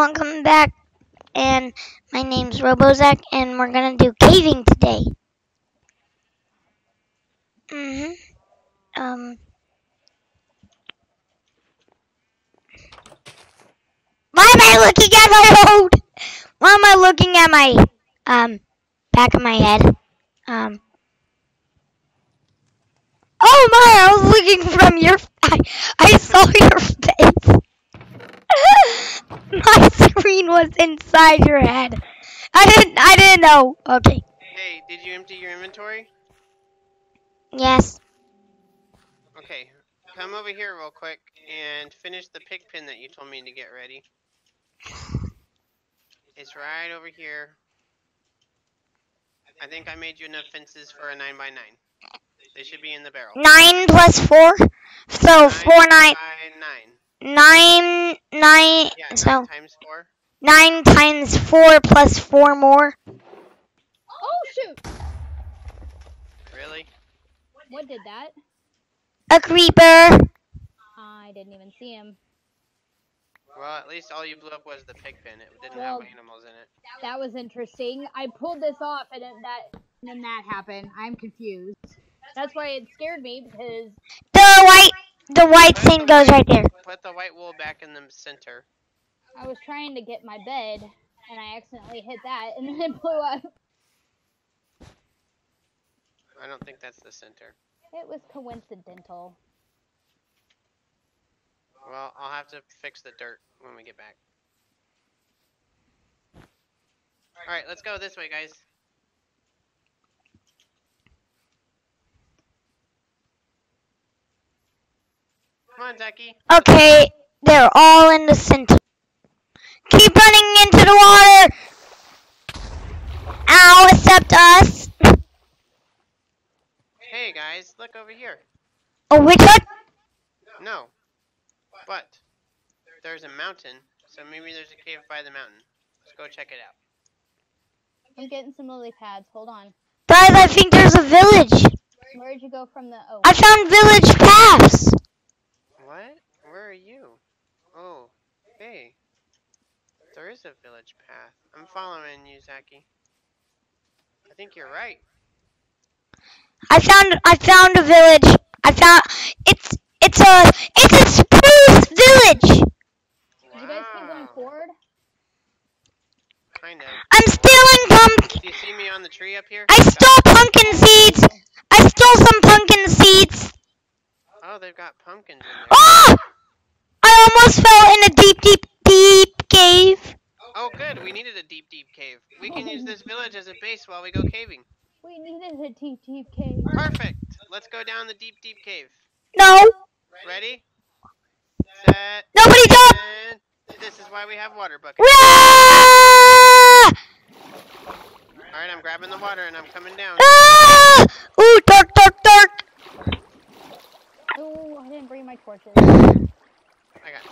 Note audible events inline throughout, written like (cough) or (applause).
welcome back. And my name's RoboZakk, and we're gonna do caving today. Mhm. Um. Why am I looking at my road? Why am I looking at my um back of my head? Um. Oh my! I was looking from your. I, I saw your (laughs) face. (laughs) My screen was inside your head. I didn't. I didn't know. Okay. Hey, did you empty your inventory? Yes. Okay, come over here real quick and finish the pig pin that you told me to get ready. It's right over here. I think I made you enough fences for a 9 by 9 They should be in the barrel. Nine plus four. So four nine by 9. Nine nine. Yeah, 9 So times 4. nine times four plus four more. Oh shoot! Really? What did that? A creeper. I didn't even see him. Well, at least all you blew up was the pig pin. It didn't Well- have animals in it. That was interesting. I pulled this off and then that and then that happened. I'm confused. That's why it scared me because The white. The white thing goes right there. Put the white wool back in the center. I was trying to get my bed and I accidentally hit that and then it blew up. I don't think that's the center. It was coincidental. Well, I'll have to fix the dirt when we get back. Alright, let's go this way, guys. Come on, Ducky. Okay, they're all in the center. Keep running into the water. Ow, except us. Hey, guys, look over here. Oh, which one? No. But, there's a mountain, so maybe there's a cave by the mountain. Let's go check it out. I'm getting some lily pads. Hold on. Guys, I think there's a village. Where'd you go from the oh I found village paths. What? Where are you? Oh, hey. There is a village path. I'm following you, Zaki. I think you're right. I found I found a village. I found it's it's a it's a spruce village. Did you guys keep going forward? Kind of. I'm stealing pumpkin. Do you see me on the tree up here? I stole pumpkin seeds. I stole some pumpkin seeds. Oh, they've got pumpkins in there. Oh! I almost fell in a deep, deep, deep cave. Oh, good. We needed a deep, deep cave. We can use this village as a base while we go caving. We needed a deep, deep cave. Perfect. Let's go down the deep, deep cave. No, Ready? Set. nobody jump. This is why we have water buckets. Ah! Alright, I'm grabbing the water and I'm coming down. Ah! Ooh, dark, dark, dark. Oh, I didn't bring my torches. I got it.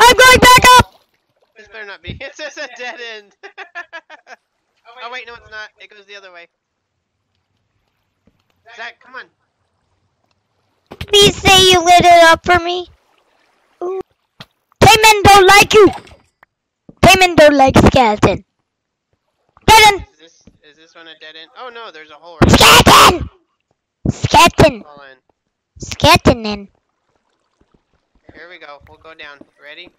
I'm going back up. This better not be. (laughs) It's just a dead end. (laughs) Oh, oh wait, no, it's not. It goes the other way. Zach, come on. Please say you lit it up for me. Ooh. Payment don't like you. Payment don't like skeleton. Skeleton. Is this is this one a dead end? Oh no, there's a hole right Skeleton. Skeleton. Fall. Skeleton. Here we go. We'll go down. Ready?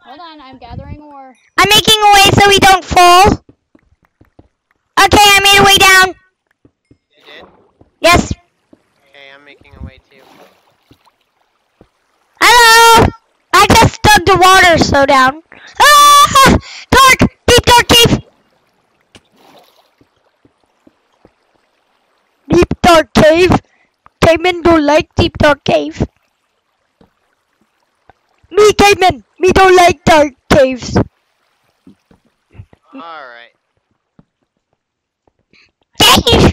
Hold on, I'm gathering ore. I'm making a way so we don't fall. Okay, I made a way down. You did? Yes. Okay, I'm making a way too. Hello. I just dug the water so down. Ah! Dark. Deep dark cave. Deep dark cave. Cavemen don't like deep dark cave. Me caveman. Me don't like dark caves. Alright. Cave.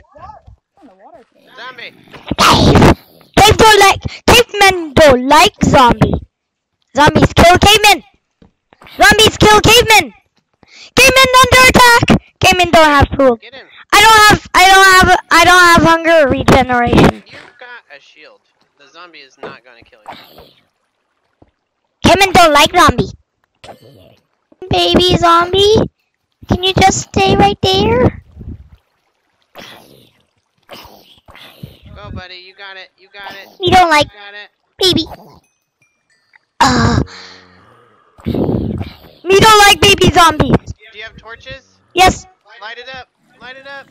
The water cave. Zombie! Cave. Cave don't like. Cavemen don't like zombie. Zombies kill cavemen. Zombies kill cavemen. Cavemen under attack. Cavemen don't have food. I don't have. I don't have. I don't have hunger regeneration. You've got a shield. The zombie is not gonna kill you. Cavemen don't like zombie. baby zombie. Can you just stay right there? Go, buddy. You got it. You got it. You don't like You baby. Uh, me don't like baby zombies. Do you have torches? Yes. Light it up. Light it up.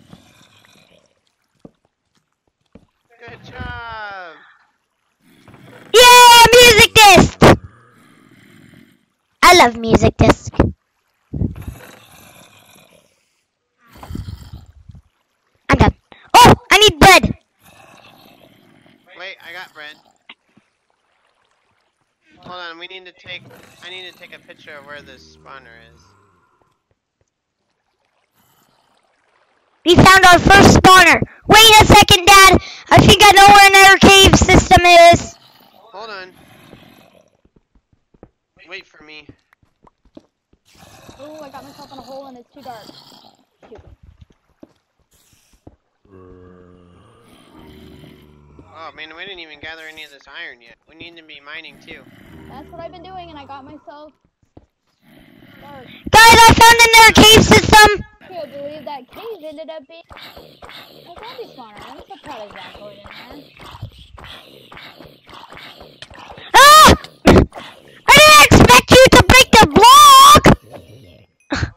Good job. Music disc. I love music disc. I'm done. Oh, I need bread. Wait, I got bread. Hold on, we need to take. I need to take a picture of where this spawner is. We found our first spawner. Wait a second, Dad. I think I know where another cave system is. Hold on. Wait for me. Oh, I got myself in a hole and it's too dark. Stupid. Oh man, we didn't even gather any of this iron yet. We need to be mining too. That's what I've been doing, and I got myself dark. Guys, I found another cave system. Can't believe that cave ended up being a zombie spawner. I'm so proud of that going in there. Ah! I didn't expect you to break the block.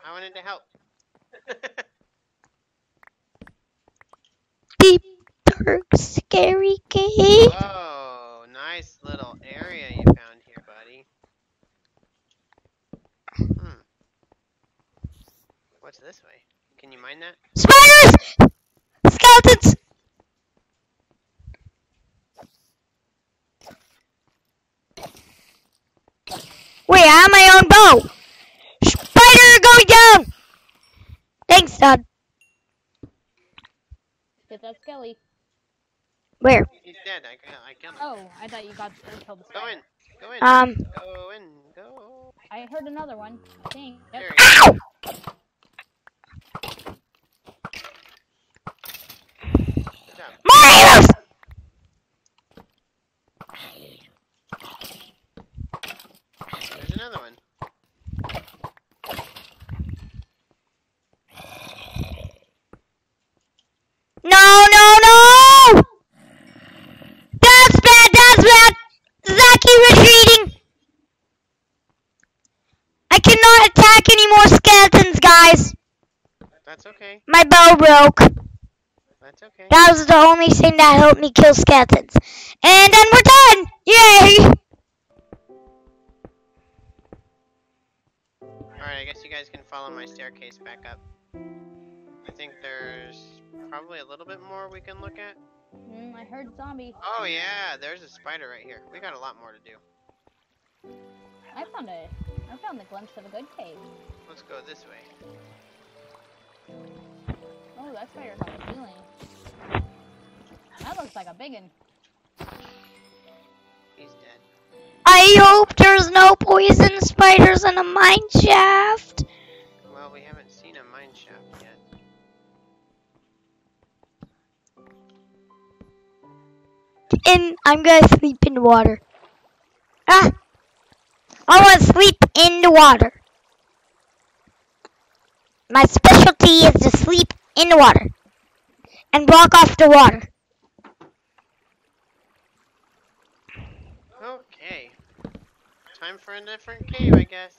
I wanted to help. Deep, dark, scary cave. Whoa, nice little area you found here, buddy. Hmm. What's this way? Can you mine that? Spiders! Skeletons! Wait, I have my own bow! Spider going down! Thanks, Dad. Get. Where? He's dead. I, ki- I killed him. Oh, I thought you got killed Go spider. in. Go in. Um, Go in. Go. I heard another one. I think. Yep. There ow! Good job. Marius! There's another one. No, no, no! That's bad, that's bad! Zaki retreating! I cannot attack any more skeletons, guys. That's okay. My bow broke. That's okay. That was the only thing that helped me kill skeletons. And then we're done! Yay! Alright, I guess you guys can follow my staircase back up. I think there's probably a little bit more we can look at. Mm, I heard zombie. Oh yeah, there's a spider right here. We got a lot more to do. I found a. I found the glimpse of a good cave. Let's go this way. Oh, that spider's on the ceiling. That looks like a big one. He's dead. I hope there's no poison spiders in a mine shaft. Well, we haven't seen a mine shaft yet. And I'm gonna sleep in the water. Ah! I wanna sleep in the water. My specialty is to sleep in the water. And walk off the water. Okay. Time for a different cave, I guess.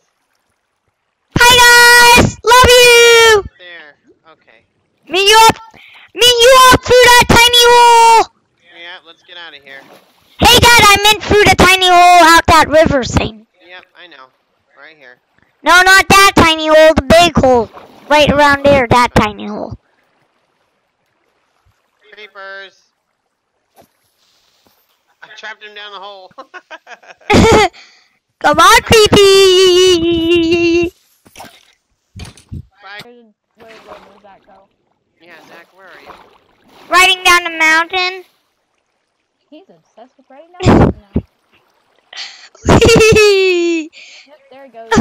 Hi guys! Love you! There. Okay. Meet you up! Meet you up through that tiny hole! Yeah, let's get out of here. Hey dad, I meant through the tiny hole out that river thing. Yep, I know. Right here. No, not that tiny hole, the big hole. Right around there, that tiny hole. Creepers. I trapped him down the hole. (laughs) Come on, creepy! Bye. Where did, where, where that go? Yeah, Zach, where are you? Riding down the mountain. He's obsessed with writing down. no. (laughs) Yep, there it goes. (laughs)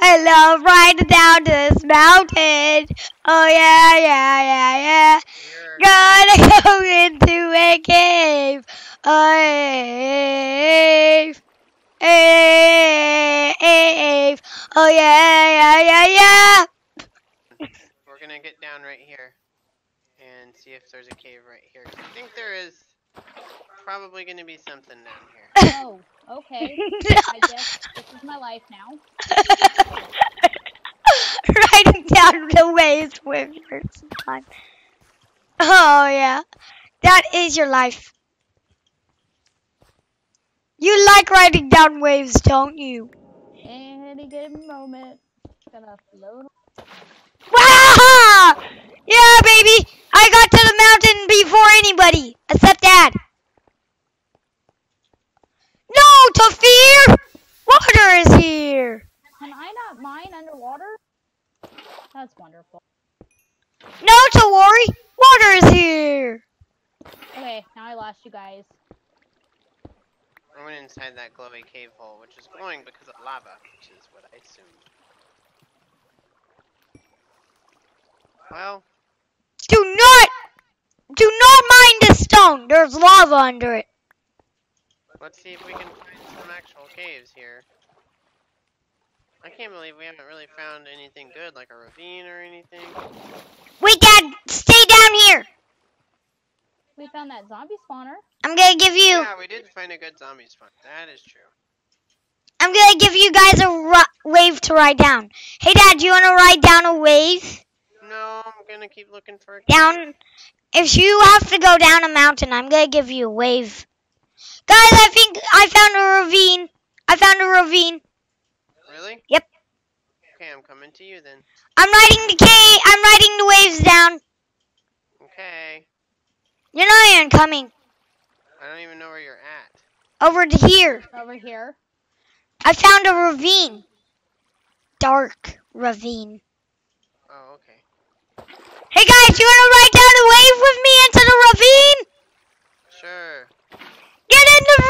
I love riding down this mountain. Oh yeah, yeah, yeah, yeah. You're Gonna (laughs) go into a cave. A cave. Oh yeah, yeah, yeah, yeah. We're gonna get down right here and see if there's a cave right here. I think there is probably gonna be something down here. (laughs) Oh, okay. I guess this is my life now. (laughs) Riding down the waves with your son. Oh yeah, that is your life. You like riding down waves, don't you? Any given moment, gonna float. Wow! Yeah, baby! I got to the mountain before anybody, except Dad. No, Tafir! Water is here! Can I not mine underwater? That's wonderful. No to worry, water is here! Okay, now I lost you guys. I went inside that glowing cave hole, which is glowing because of lava, which is what I assumed. Well, Do not, do not mind the stone. There's lava under it. let's see if we can find some actual caves here. I can't believe we haven't really found anything good, like a ravine or anything. Wait, Dad, stay down here. We found that zombie spawner. I'm gonna give you, Yeah, we did find a good zombie spawn. That is true. I'm gonna give you guys a wave to ride down. Hey, Dad, do you wanna ride down a wave? No, I'm gonna keep looking for a cave. Down, if you have to go down a mountain, I'm gonna give you a wave. Guys, I think I found a ravine. I found a ravine. Really? Yep. Okay, I'm coming to you then. I'm riding the K. I'm riding the waves down. Okay. You're not even coming. I don't even know where you're at. Over to here. Over here. I found a ravine. Dark ravine. Oh, okay. Hey guys, you wanna ride down a wave with me into the ravine? Sure. Get in the wave ride!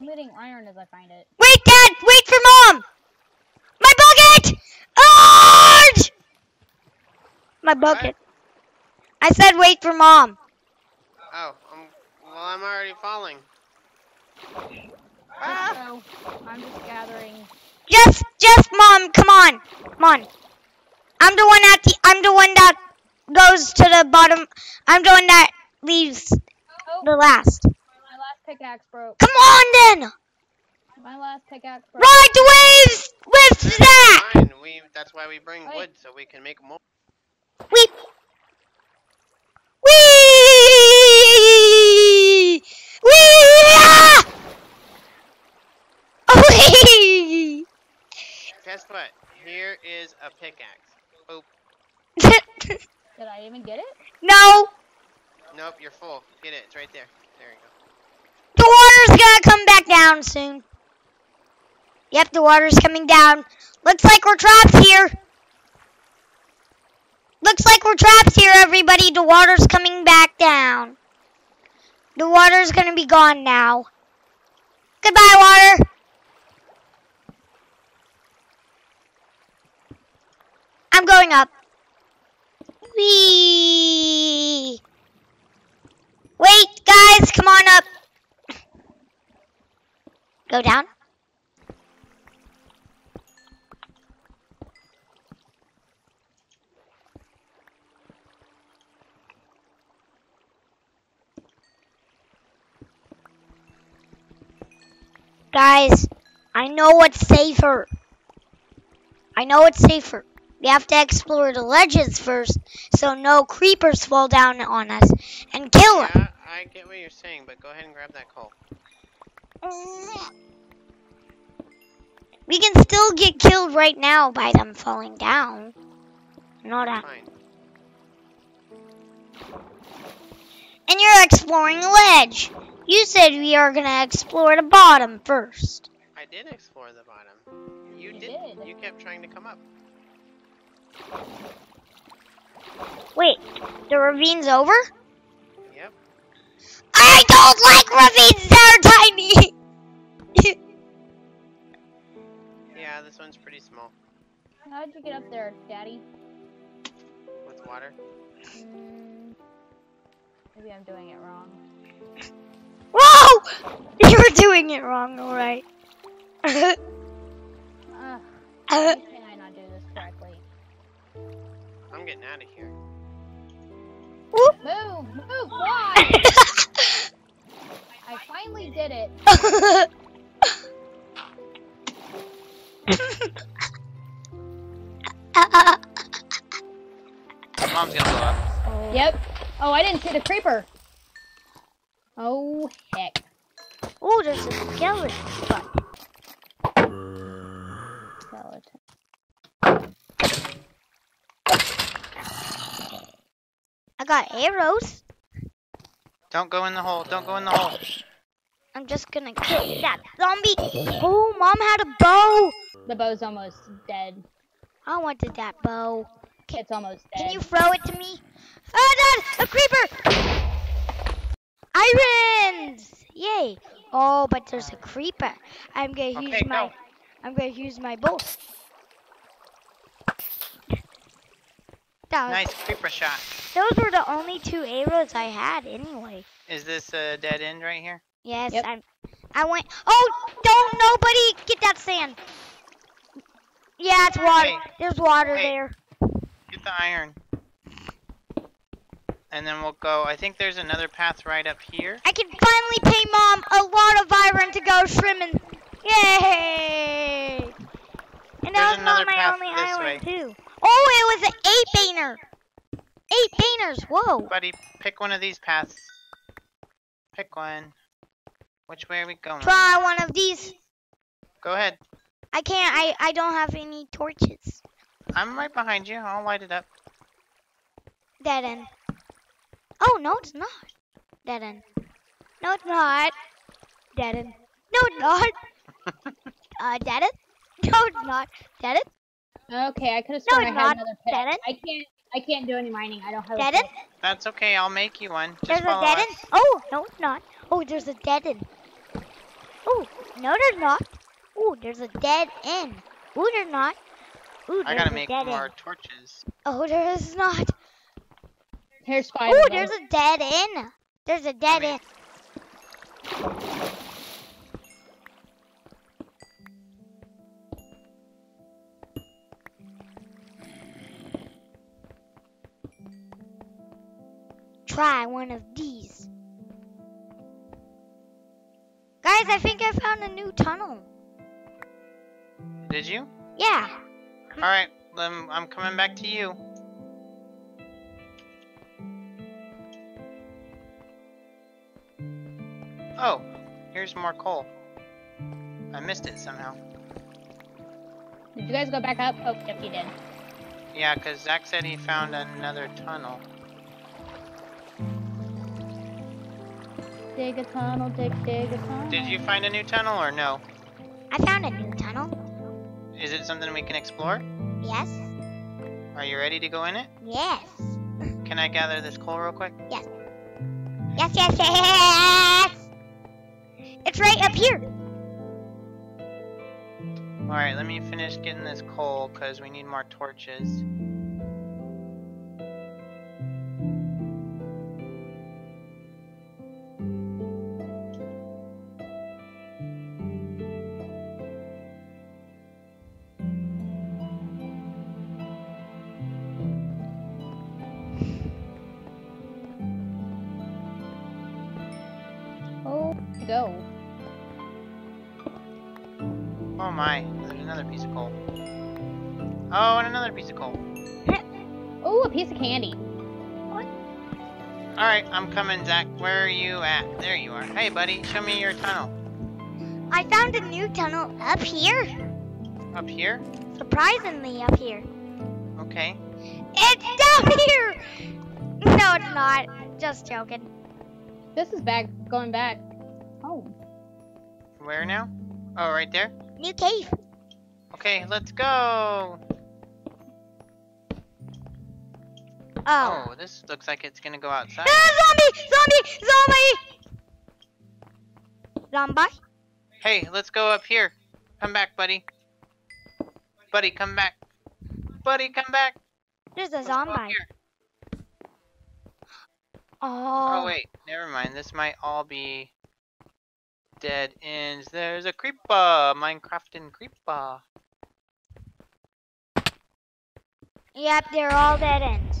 I'm getting iron as I find it. Wait, Dad, wait for Mom! My bucket! Arch! My bucket. I said wait for Mom. Oh, I'm, well, I'm already falling. Ah! So, I'm just gathering. Just, just Mom, come on. Come on. I'm the one at the, I'm the one that goes to the bottom. I'm the one that leaves Oh, the last. My last pickaxe broke. Come on then! My last pickaxe broke. Ride the waves with Zach! Fine. We, that's why we bring Wait. wood, so we can make more. We. Wee! Wee! Ah! Wee! Guess what? Here is a pickaxe. Oh, (laughs) Did I even get it? no, nope, you're full. Get it. It's right there. There you go. The water's gonna come back down soon. Yep, the water's coming down. Looks like we're trapped here. Looks like we're trapped here, everybody. The water's coming back down. The water's gonna be gone now. Goodbye, water. I'm going up. Whee! Wait, guys, come on up. Go down. Guys, I know what's safer. I know it's safer. We have to explore the ledges first so no creepers fall down on us and kill us. Yeah, I get what you're saying, but go ahead and grab that coal. We can still get killed right now by them falling down. Not a- Fine. And you're exploring the ledge. You said we are gonna explore the bottom first. I did explore the bottom. You, You did. did. You kept trying to come up. Wait, the ravine's over? Yep. I don't like ravines. They're tiny. Yeah, this one's pretty small. How'd you get up there, Daddy? With water. Mm, maybe I'm doing it wrong. Whoa! You're doing it wrong, alright. Ugh, (laughs) why can I not do this correctly? I'm getting out of here. Move, move, why? (laughs) I did it. Mom's gonna blow up. Oh. Yep. Oh, I didn't see the creeper. Oh, heck. oh, there's a skeleton. Skeleton. I got arrows. Don't go in the hole. Don't go in the hole. I'm just gonna kill (coughs) that zombie. Oh, mom had a bow. The bow's almost dead. I wanted that bow. It's almost dead. Can you throw it to me? Ah, oh, Dad! A creeper! Irons! Yay! Oh, but there's a creeper. I'm gonna use Okay, my. go. I'm gonna use my bow. That was- Nice creeper shot. Those were the only two arrows I had, anyway. Is this a dead end right here? Yes, Yep. I'm. I went. Oh, don't nobody get that sand. Yeah, it's water. Hey. There's water Hey. there. Get the iron. And then we'll go. I think there's another path right up here. I can finally pay mom a lot of iron to go swimming. Yay! And that There's was another not my path only this island too. Oh, it was an eight painter. Eight painters. Whoa. Buddy, pick one of these paths. Pick one. Which way are we going? Try one of these. Go ahead. I can't. I I don't have any torches. I'm right behind you. I'll light it up. Dead end. Oh no, it's not. Dead end. No, it's not. Dead end. No, it's not. (laughs) uh, dead end. No, it's not. Dead end. Okay, I could have No, sworn it's I had not. another pit. Dead end. I can't. I can't do any mining. I don't have. Dead a end. That's okay. I'll make you one. Just There's a follow dead us. end. Oh, no, it's not. Oh, there's a dead end. Oh, no, there's not. Oh, there's a dead end. Oh, there's not. Oh, I gotta a make dead more end. torches. Oh, there is not. Here's five. Oh, there's a dead end. There's a dead mean- end. Try one of these. I think I found a new tunnel. Did you? Yeah. All right. Then I'm coming back to you. Oh, here's more coal. I missed it somehow. Did you guys go back up? Oh, yep, you did. Yeah, because Zach said he found another tunnel. Dig a tunnel, dig, dig a tunnel. Did you find a new tunnel or no? I found a new tunnel. Is it something we can explore? Yes. Are you ready to go in it? Yes. Can I gather this coal real quick? Yes, yes, yes! Yes! It's right up here. Alright, let me finish getting this coal because we need more torches. A piece of candy. Alright, I'm coming, Zach. Where are you at? There you are. Hey, buddy, show me your tunnel. I found a new tunnel up here. Up here? Surprisingly, up here. Okay. It's down here. No, it's not. Just joking. This is back, going back. Oh. Where now? Oh, right there? New cave. Okay, let's go! Oh. Oh, this looks like it's gonna go outside. Ah, zombie! Zombie! Zombie! Zombie? Hey, let's go up here. Come back, buddy. Buddy, come back. Buddy, come back. There's a Let's zombie. Oh. Oh, wait. Never mind. This might all be dead ends. There's a creeper. Minecrafting creeper. Yep, they're all dead ends.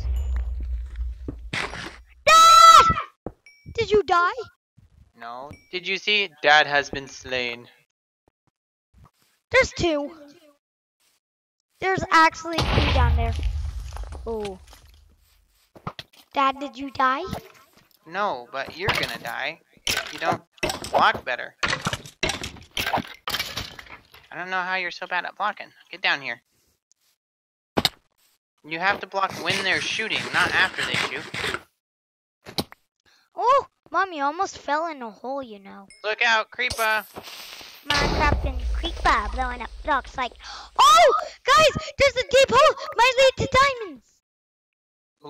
Dad! Did you die? No. Did you see? Dad has been slain. There's two. There's actually two down there. Oh. Dad, did you die? No, but you're gonna die you don't block better. I don't know how you're so bad at blocking. Get down here. You have to block when they're shooting, not after they shoot. Oh, Mom, you almost fell in a hole, you know. Look out, creeper! Minecraft and creeper blowing up blocks like, oh, guys, there's a deep hole. Might lead to diamonds. Ooh.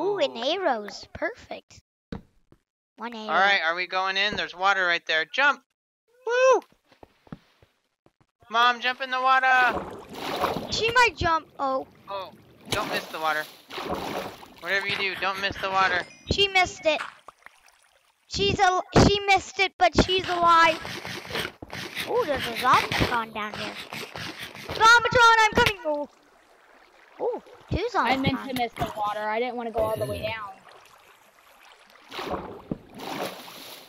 Ooh, and arrows. Perfect. One arrow. Alright, are we going in? There's water right there. Jump! Woo! Mom, jump in the water! She might jump. Oh, Oh, don't miss the water. Whatever you do, don't miss the water. she missed it. She's a she missed it, but she's alive. Oh, there's a zombie down here. Zombitron, I'm coming. Oh, oh, two zombies. I meant to miss the water. I didn't want to go all the way down.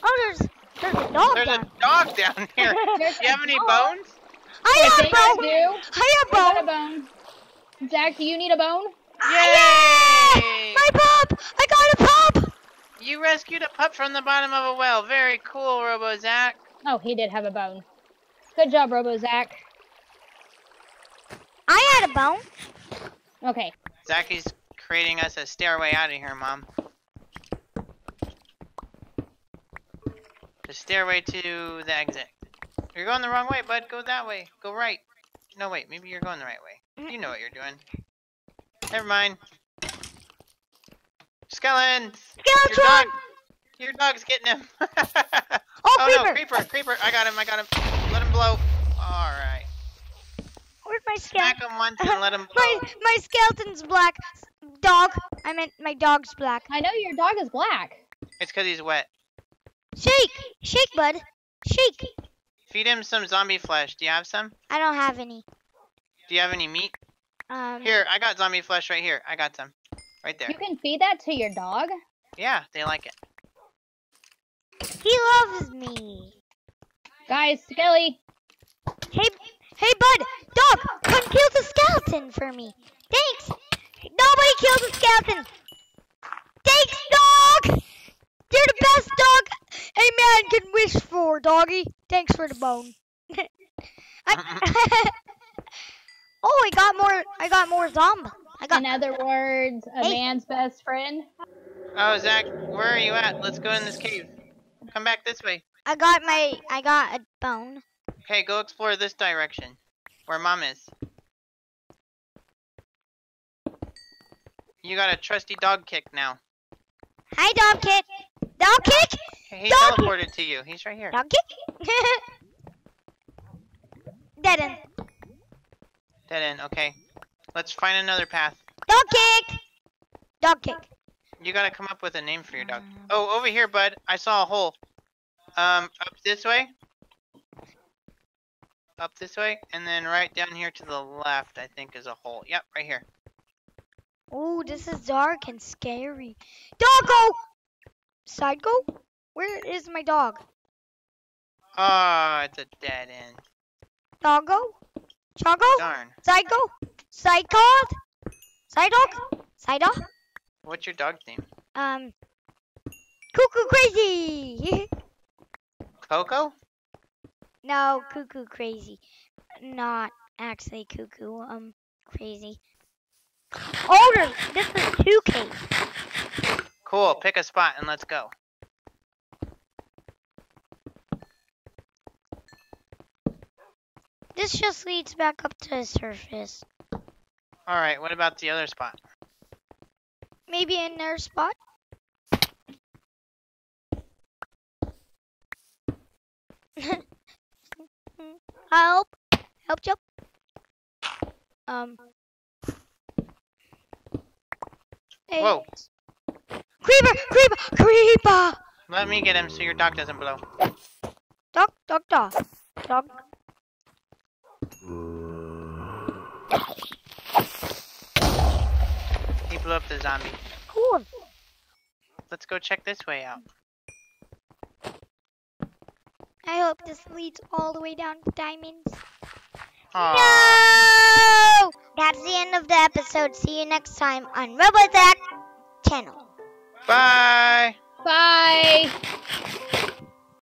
Oh, there's there's a dog There's down. a dog down (laughs) here. Do you have any bones? I I have think I do. I I have got a bone. bone. Zach, do you need a bone? Ah, Yay! My pup! I got a pup! You rescued a pup from the bottom of a well. Very cool, RoboZakk. Oh, he did have a bone. Good job, RoboZakk. I had a bone. Okay. Zacky's creating us a stairway out of here, Mom. The stairway to the exit. You're going the wrong way, bud. Go that way. Go right. No, wait. Maybe you're going the right way. You know what you're doing. Never mind. Skeletons! Your dog! Your dog's getting him! (laughs) Oh, oh no, creeper! creeper, creeper! I got him, I got him. Let him blow. Alright. Where's my Smack skeleton? him once and let him (laughs) blow. my my skeleton's black. Dog. I meant my dog's black. I know your dog is black. It's because he's wet. Shake, shake, bud. Shake. Feed him some zombie flesh. Do you have some? I don't have any. Do you have any meat? Um. Here, I got zombie flesh right here. I got some. Right there. You can feed that to your dog? Yeah, they like it. He loves me. Guys, Skelly, Hey, hey, bud. Dog, come kill the skeleton for me. Thanks. Nobody kills a skeleton. Thanks, dog. You're the best dog a man can wish for, doggy. Thanks for the bone. (laughs) I, (laughs) (laughs) oh, I got more. I got more zombie. I got. in other words, a Hey. man's best friend. Oh, Zach, where are you at? Let's go in this cave. Come back this way. I got my. I got a bone. Okay, go explore this direction. Where mom is. You got a trusty dog kick now. Hi, dog kick. Dog kick. Hey, he Dog kick. to you. He's right here. Dog kick. (laughs) Dead end. Dead end. Okay. Let's find another path. Dog kick. Dog kick. You gotta come up with a name for your dog. Oh, over here, bud. I saw a hole. Um, up this way. Up this way, and then right down here to the left, I think, is a hole. Yep, right here. Ooh, this is dark and scary. Doggo! Side go? Where is my dog? Oh, it's a dead end. Doggo? Choggo? Darn. Side go? Side called? Side dog? Side dog? What's your dog's name? Um, cuckoo crazy! (laughs) Coco? no, cuckoo crazy. Not actually cuckoo, um, crazy. Oh, this is two caves. Cool. Pick a spot and let's go. This just leads back up to the surface. All right. What about the other spot? Maybe another spot? (laughs) Help! Help, jump! Um. Hey. Whoa. Creeper! Creeper! Creeper! Let me get him so your dog doesn't blow. Dog, dog, dog. Dog. He blew up the zombie. Cool. Let's go check this way out. I hope this leads all the way down to diamonds. Aw. No! That's the end of the episode. See you next time on RoboZakk channel. Bye. Bye.